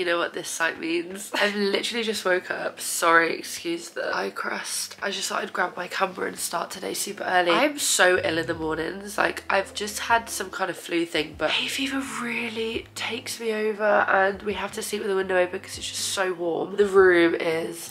you know what this sight means. I've literally just woke up. Sorry, excuse the eye crust. I just thought I'd grab my camera and start today super early. I'm so ill in the mornings. Like I've just had some kind of flu thing, but hay fever really takes me over and we have to sleep with the window open because it's just so warm. The room is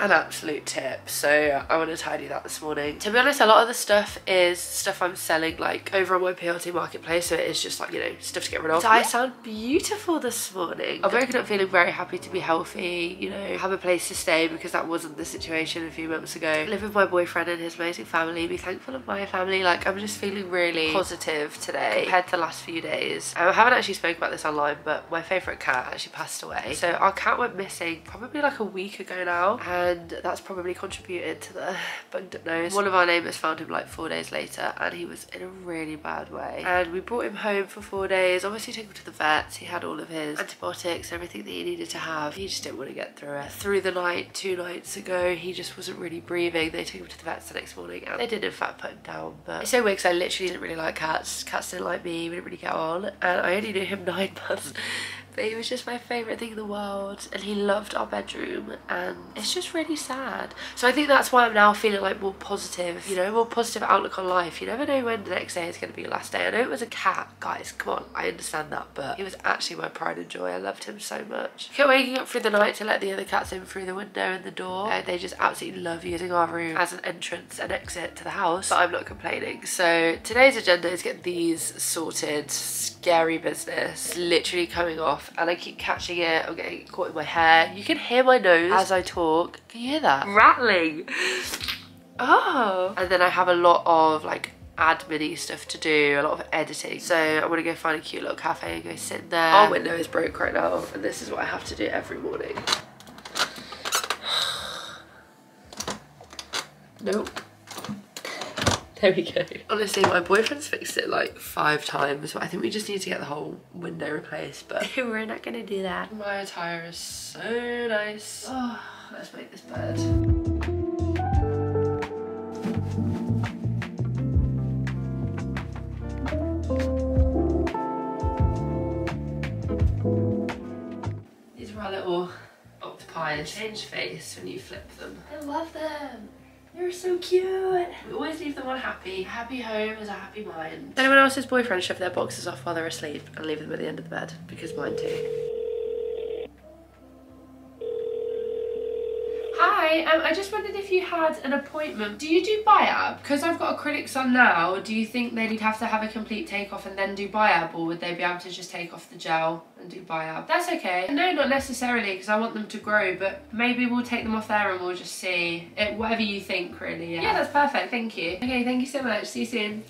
an absolute tip so I want to tidy that this morning. To be honest a lot of the stuff is stuff I'm selling like over on my PLT marketplace so it is just like you know stuff to get rid of. So I sound beautiful this morning. I've woken up feeling very happy to be healthy you know have a place to stay because that wasn't the situation a few months ago. Live with my boyfriend and his amazing family be thankful of my family like I'm just feeling really positive today compared to the last few days. Um, I haven't actually spoke about this online but my favourite cat actually passed away so our cat went missing probably like a week ago now and and that's probably contributed to the bunged up nose. One of our neighbours found him like four days later and he was in a really bad way. And we brought him home for four days obviously took him to the vets he had all of his antibiotics everything that he needed to have. He just didn't want to get through it. Through the night two nights ago he just wasn't really breathing. They took him to the vets the next morning and they did in fact put him down but it's so weird because I literally didn't really like cats. Cats didn't like me we didn't really get on and I only knew him nine months but he was just my favourite thing in the world and he loved our bedroom and it's just really sad. So I think that's why I'm now feeling like more positive you know more positive outlook on life. You never know when the next day is going to be your last day. I know it was a cat guys come on I understand that but he was actually my pride and joy. I loved him so much. Kept waking up through the night to let the other cats in through the window and the door and they just absolutely love using our room as an entrance and exit to the house but I'm not complaining. So today's agenda is get these sorted. Scary business literally coming off and I keep catching it. I'm getting caught in my hair. You can hear my nose as I talk. Can you hear that? Rattling. Oh. And then I have a lot of like admin stuff to do, a lot of editing. So I'm gonna go find a cute little cafe and go sit there. Our window is broke right now and this is what I have to do every morning. nope. There we go. Honestly, my boyfriend's fixed it like five times, but I think we just need to get the whole window replaced, but we're not gonna do that. My attire is so nice. Oh, let's make this bed. These are our little octopi. Change face when you flip them. I love them. You're so cute. We always leave them on happy. Happy home is a happy mind. Anyone else's boyfriend shove their boxes off while they're asleep and leave them at the end of the bed? Because mine too. Hi, um, I just wondered if you had an appointment. Do you do biab? Because I've got acrylics on now, do you think they'd have to have a complete take off and then do biab or would they be able to just take off the gel and do biab? That's okay. No, not necessarily because I want them to grow, but maybe we'll take them off there and we'll just see. It, whatever you think, really. Yeah. yeah, that's perfect. Thank you. Okay, thank you so much. See you soon.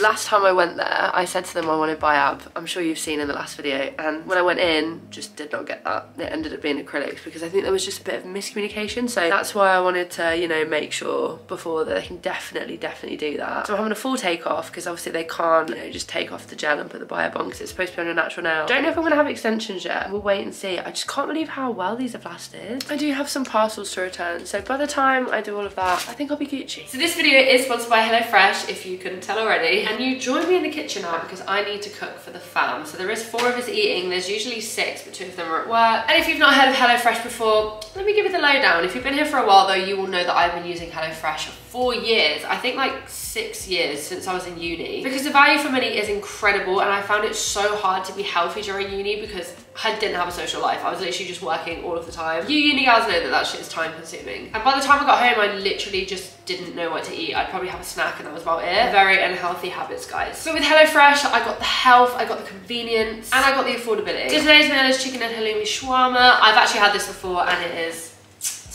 Last time I went there, I said to them I wanted biab. I'm sure you've seen in the last video. And when I went in, just did not get that. It ended up being acrylics because I think there was just a bit of miscommunication. So that's why I wanted to, you know, make sure before that they can definitely, definitely do that. So I'm having a full take off because obviously they can't, you know, just take off the gel and put the biab on because it's supposed to be on a natural nail. Don't know if I'm gonna have extensions yet. We'll wait and see. I just can't believe how well these have lasted. I do have some parcels to return. So by the time I do all of that, I think I'll be Gucci. So this video is sponsored by HelloFresh, if you couldn't tell already already. And you join me in the kitchen now because I need to cook for the fam. So there is four of us eating. There's usually six, but two of them are at work. And if you've not heard of HelloFresh before, let me give you the lowdown. If you've been here for a while though, you will know that I've been using HelloFresh four years. I think like six years since I was in uni. Because the value for money is incredible and I found it so hard to be healthy during uni because I didn't have a social life. I was literally just working all of the time. You uni guys know that that shit is time consuming. And by the time I got home, I literally just didn't know what to eat. I'd probably have a snack and that was about it. Very unhealthy habits, guys. But with HelloFresh, I got the health, I got the convenience, and I got the affordability. Today's meal is chicken and halloumi shawarma. I've actually had this before and it is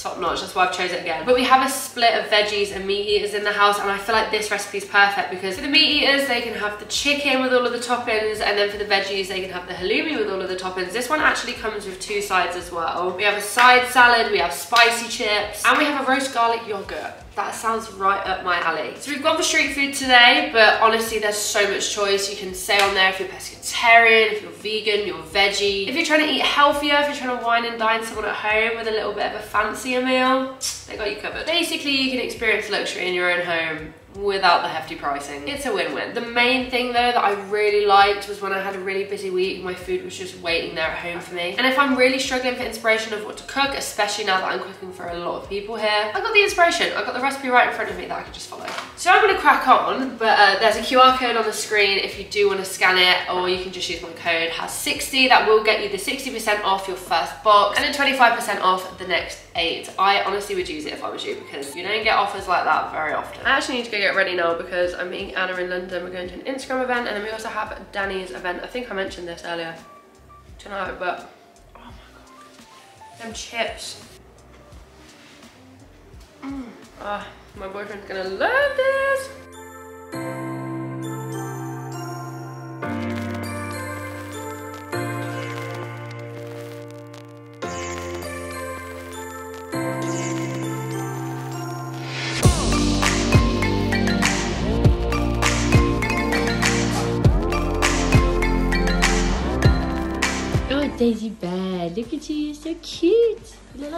top notch that's why I've chosen it again but we have a split of veggies and meat eaters in the house and I feel like this recipe is perfect because for the meat eaters they can have the chicken with all of the toppings and then for the veggies they can have the halloumi with all of the toppings this one actually comes with two sides as well we have a side salad we have spicy chips and we have a roast garlic yogurt that sounds right up my alley. So we've gone for street food today, but honestly, there's so much choice. You can say on there if you're pescatarian, if you're vegan, you're veggie. If you're trying to eat healthier, if you're trying to wine and dine someone at home with a little bit of a meal, they got you covered. Basically, you can experience luxury in your own home without the hefty pricing. It's a win-win. The main thing though that I really liked was when I had a really busy week, my food was just waiting there at home for me. And if I'm really struggling for inspiration of what to cook, especially now that I'm cooking for a lot of people here, I got the inspiration. I got the recipe right in front of me that I can just follow. So I'm gonna crack on, but uh, there's a QR code on the screen if you do wanna scan it, or you can just use my code, Haz 60, that will get you the 60% off your first box, and then 25% off the next eight. I honestly would use it if I was you, because you don't get offers like that very often. I actually need to go get ready now because I'm meeting Anna in London. We're going to an Instagram event, and then we also have Danny's event. I think I mentioned this earlier tonight, but oh my god, them chips. Mm. Ah, my boyfriend's gonna love this.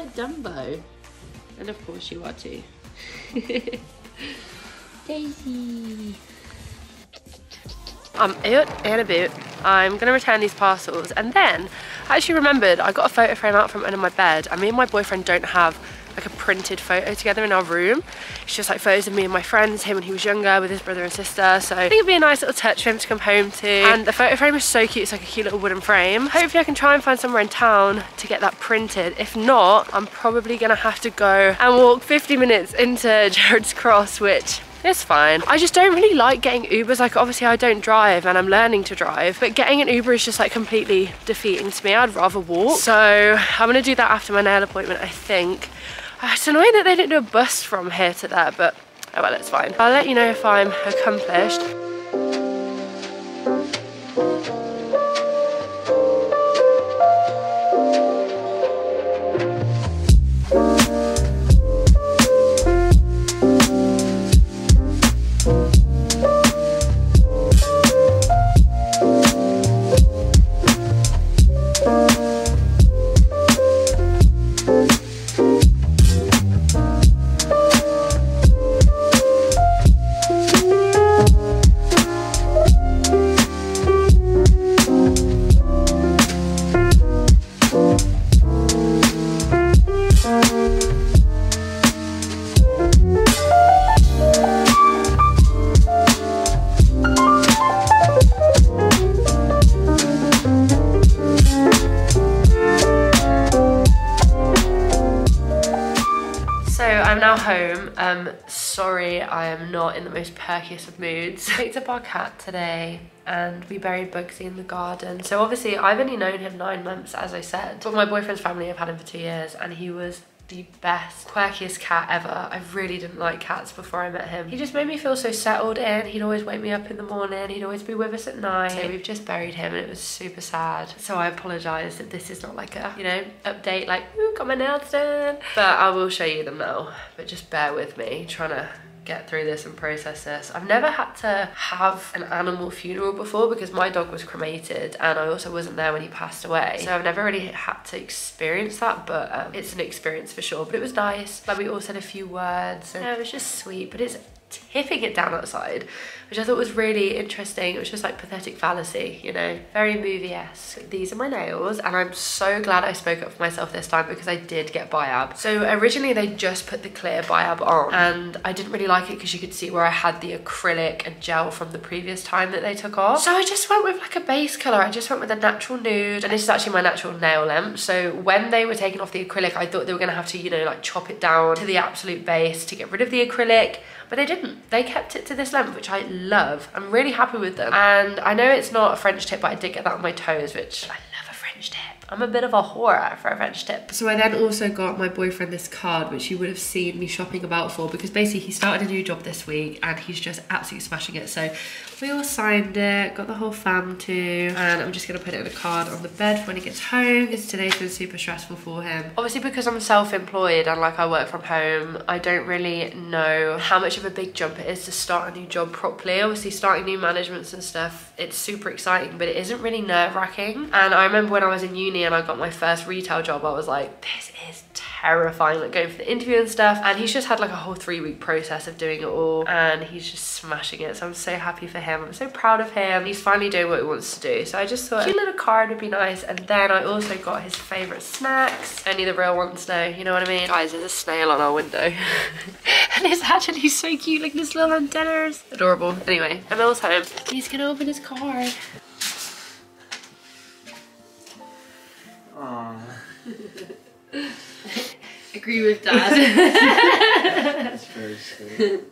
Dumbo. And of course you are too. Daisy. I'm out and about. I'm gonna return these parcels and then I actually remembered I got a photo frame out from under my bed and me and my boyfriend don't have like a printed photo together in our room. It's just like photos of me and my friends, him when he was younger with his brother and sister. So I think it'd be a nice little touch for him to come home to. And the photo frame is so cute. It's like a cute little wooden frame. Hopefully I can try and find somewhere in town to get that printed. If not, I'm probably gonna have to go and walk 50 minutes into Gerrards Cross, which it's fine. I just don't really like getting Ubers. Like obviously I don't drive and I'm learning to drive, but getting an Uber is just like completely defeating to me. I'd rather walk. So I'm gonna do that after my nail appointment, I think. Ah, it's annoying that they didn't do a bus from here to there, but oh well, it's fine. I'll let you know if I'm accomplished. Sorry, I am not in the most perkiest of moods. Picked up our cat today and we buried Bugsy in the garden. So obviously I've only known him nine months, as I said, but my boyfriend's family have had him for two years and he was the best, quirkiest cat ever. I really didn't like cats before I met him. He just made me feel so settled in. He'd always wake me up in the morning. He'd always be with us at night. So we've just buried him and it was super sad. So I apologise that this is not like a, you know, update like, ooh, got my nails done. But I will show you them now. But just bear with me, trying to get through this and process this. I've never had to have an animal funeral before because my dog was cremated and I also wasn't there when he passed away. So I've never really had to experience that, but um, it's an experience for sure. But it was nice. Like we all said a few words and yeah, it was just sweet, but it's tipping it down outside, which I thought was really interesting. It was just like pathetic fallacy, you know, very movie-esque. These are my nails and I'm so glad I spoke up for myself this time because I did get biab. So originally they just put the clear biab on and I didn't really like it because you could see where I had the acrylic and gel from the previous time that they took off. So I just went with like a base color. I just went with a natural nude and this is actually my natural nail length. So when they were taking off the acrylic, I thought they were gonna have to, you know, like chop it down to the absolute base to get rid of the acrylic but they didn't. They kept it to this length, which I love. I'm really happy with them. And I know it's not a French tip, but I did get that on my toes, which I love a French tip. I'm a bit of a whore for a French tip. So I then also got my boyfriend this card, which you would have seen me shopping about for because basically he started a new job this week and he's just absolutely smashing it. So we all signed it, got the whole fam too, and I'm just gonna put it in a card on the bed for when he gets home because today's been super stressful for him. Obviously because I'm self-employed and like I work from home, I don't really know how much of a big jump it is to start a new job properly. Obviously starting new managements and stuff, it's super exciting, but it isn't really nerve wracking. And I remember when I was in uni and I got my first retail job, I was like, this is terrifying, like going for the interview and stuff. And he's just had like a whole three week process of doing it all and he's just smashing it. So I'm so happy for him. I'm so proud of him. He's finally doing what he wants to do. So I just thought a cute little card would be nice. And then I also got his favorite snacks. Only the real ones know, you know what I mean? Guys, there's a snail on our window. and it's actually so cute, like this little antennas. Adorable. Anyway, Emil's home. He's gonna open his card. Agree with dad. That's very sweet.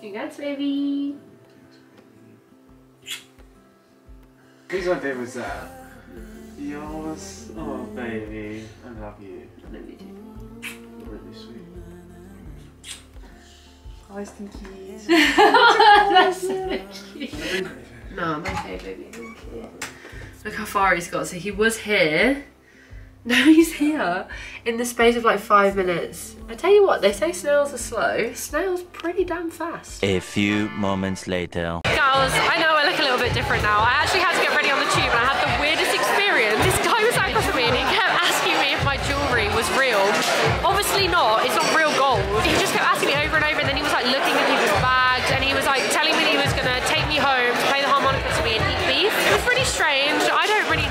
Congrats, baby. Whose idea was that? Yours? Oh, baby. I love you. I love you too. You're really sweet. Hi, Stinkies. That's so cute. No, I'm okay, baby. Thank you. Look how far he's got. So he was here. Now he's here in the space of like five minutes. I tell you what, they say snails are slow. Snails pretty damn fast. A few moments later. Girls, I know I look a little bit different now. I actually had to get ready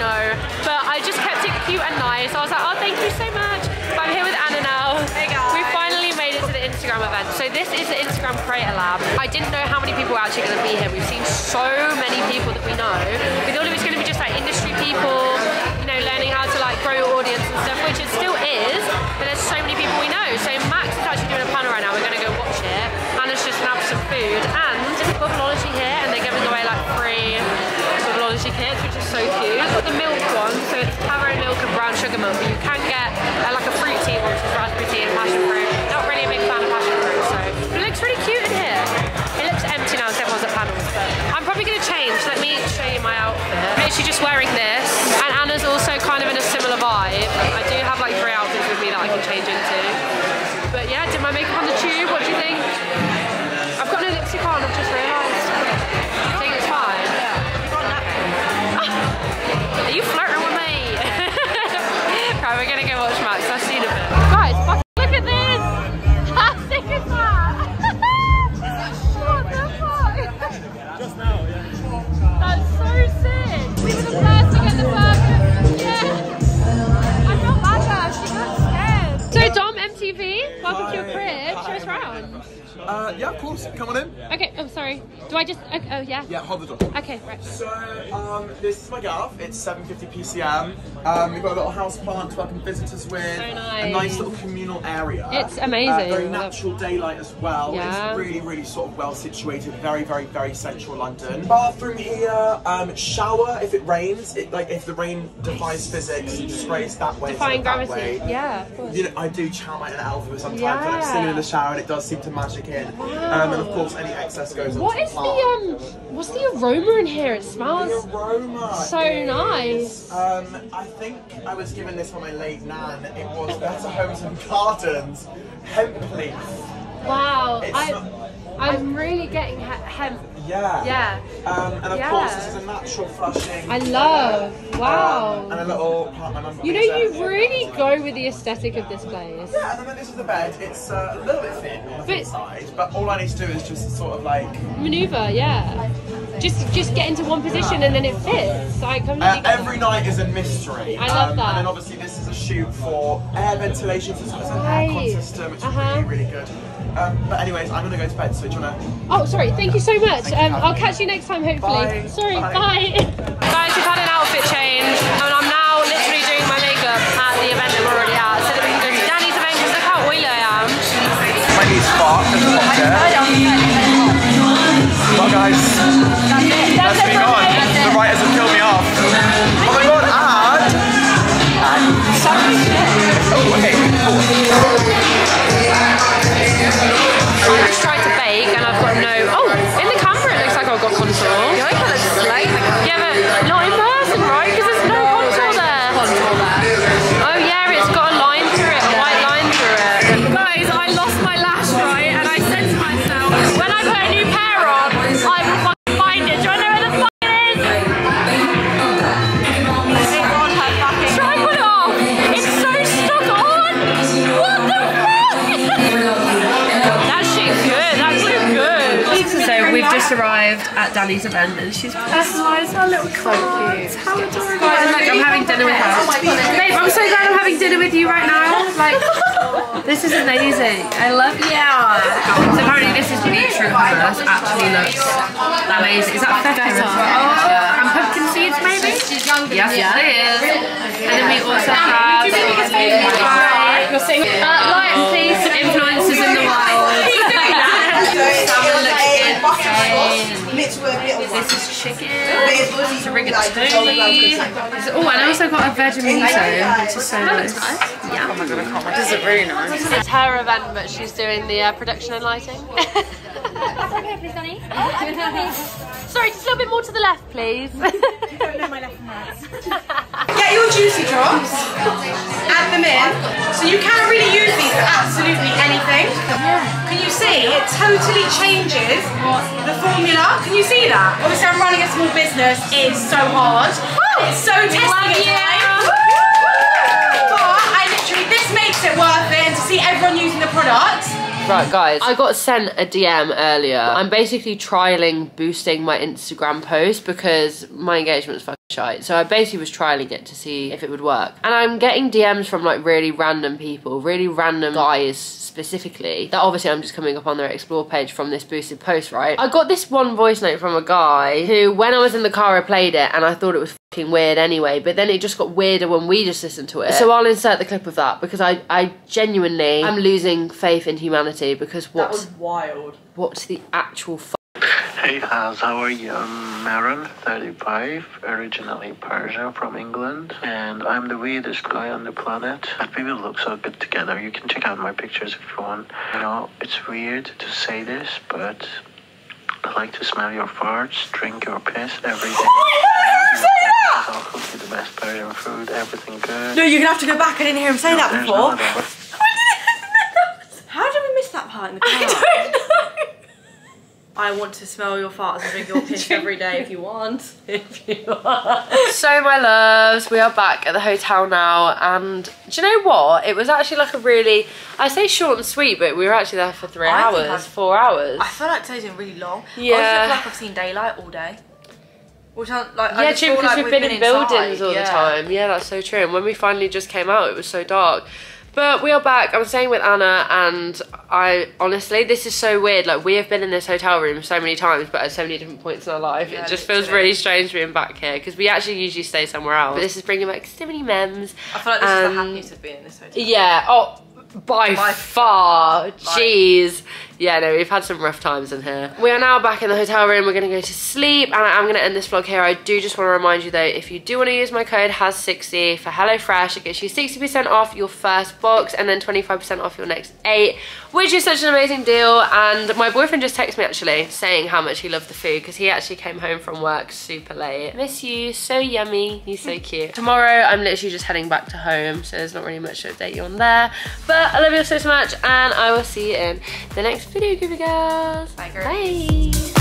know. But I just kept it cute and nice. I was like, oh thank you so much. But I'm here with Anna now. Hey guys. We finally made it to the Instagram event. So this is the Instagram Creator Lab. I didn't know how many people were actually gonna be here. We've seen so many people that we know. We thought it was gonna be just like industry people, you know, learning how to like grow your audience and stuff, which it still is, right, we're course. Come on in. Okay. Oh, sorry. Do I just? Okay, oh, yeah. Yeah, hold the door. Okay. Right. So, um, this is my gaff. It's 750 PCM. Um, we've got a little house plant to welcome visitors with. So nice. A nice. little communal area. It's amazing. Uh, very natural daylight as well. Yeah. It's really, really sort of well situated. Very, very, very central London. Bathroom here. Um, shower if it rains. It, like if the rain defies physics, it sprays that way. Defying that gravity. way. Yeah. Of course. You know, I do chant my inner alpha sometimes when I'm Yeah. sitting in the shower and it does seem to magic in. Um, and of course, any excess goes What is the um? What's the aroma in here? It The smells. aroma So is, nice. Um, I think I was given this from my late nan. It was Better Homes and Gardens hemp leaf. Wow. It's I, not- I'm really getting he- hemp. Yeah. Yeah. Um, and of Yeah. course, this is a natural flushing. I love. Wow. Um, and a little part my mum got You know, you really go with the aesthetic of this place. Yeah, and then this is the bed. It's uh, a little bit thin on the But- side, but all I need to do is just sort of like Maneuver, yeah. Just just get into one position and then it fits. I completely Uh, every night is a mystery. I love um, that. And then obviously this is a shoot for air ventilation, so it's an Right. aircon system, which Uh-huh. is really, really good. Um, but anyways, I'm gonna go to bed, so do you wanna... Oh, sorry. Thank you so much. Thank you Um, I'll catch you next time, hopefully. Bye. Sorry. Bye. Bye. Guys, we've had an outfit change, and I'm now literally doing my makeup at the event that we're already at, so that we can go to Danny's event because look how oily I am. My knees spark, just popped guys, Oh, Danny's event and she's personalised our little cards. How adorable. I'm having dinner with her. Babe, I'm so glad I'm having dinner with you right now. Like, this is amazing. I love you. So apparently this is beetroot hummus. Actually looks amazing. Is that feta as well? And pumpkin seeds maybe? Yes, yes. it is. And then we also have uh, light please, influences in the wild. Looks insane. This is chicken. It's a rigatoni. Oh, and I also got a veg miso, which is so nice. Yeah. This is really nice. It's her event, but she's doing the uh, production and lighting. okay, please, Donny. Sorry, just a little bit more to the left, please. Get your juicy drops, add them in. So you can really use these for absolutely anything. Can you see? It totally changes the formula. Can you see that? Obviously, I'm running a small business. It's so hard. It's so testing. But I literally, this makes it worth it and to see everyone using the product. Right, guys, I got sent a DM earlier. I'm basically trialing boosting my Instagram post because my engagement's fucking shite. So I basically was trialing it to see if it would work. And I'm getting DMs from like really random people, really random guys specifically. That obviously I'm just coming up on their explore page from this boosted post, right? I got this one voice note from a guy who, when I was in the car, I played it and I thought it was weird anyway, but then it just got weirder when we just listened to it. So I'll insert the clip of that because I, I genuinely am losing faith in humanity because what's wild. what's the actual f- Hey Haz, how are you? I'm Maron, 35, originally Persian from England, and I'm the weirdest guy on the planet. But we will look so good together. You can check out my pictures if you want. You know, it's weird to say this, but I like to smell your farts, drink your piss every day. I'll cook you the best Persian food, everything good. No, you're gonna have to go back. I didn't hear him say that before. How did we miss that part in the car? I don't know. I want to smell your farts and drink your piss every day if you want. If you want. So my loves, we are back at the hotel now and do you know what? It was actually like a really, I say short and sweet, but we were actually there for three I hours, four hours. I feel like today's been really long. Yeah. I feel like I've seen daylight all day. Which I, like, I yeah, just true, because like we've been in buildings inside, all yeah. the time. Yeah, that's so true. And when we finally just came out, it was so dark. But we are back. I'm staying with Anna, and I honestly, this is so weird. Like we have been in this hotel room so many times, but at so many different points in our life, Yeah, it just feels really strange being back here because we actually usually stay somewhere else. But this is bringing back so many memes. I feel like this is the happiest of being in this hotel. Yeah. Oh, by, By far. Jeez. Yeah, no, we've had some rough times in here. We are now back in the hotel room. We're going to go to sleep, and I am going to end this vlog here. I do just want to remind you, though, if you do want to use my code Haz60 for HelloFresh, it gets you 60% off your first box and then 25% off your next eight, which is such an amazing deal. And my boyfriend just texted me, actually, saying how much he loved the food, because he actually came home from work super late. Miss you. So yummy. you're so cute. Tomorrow, I'm literally just heading back to home, so there's not really much to update you on there. But I love you all so, so much, and I will see you in the next video, Groovy Girls. Bye, girl. Bye.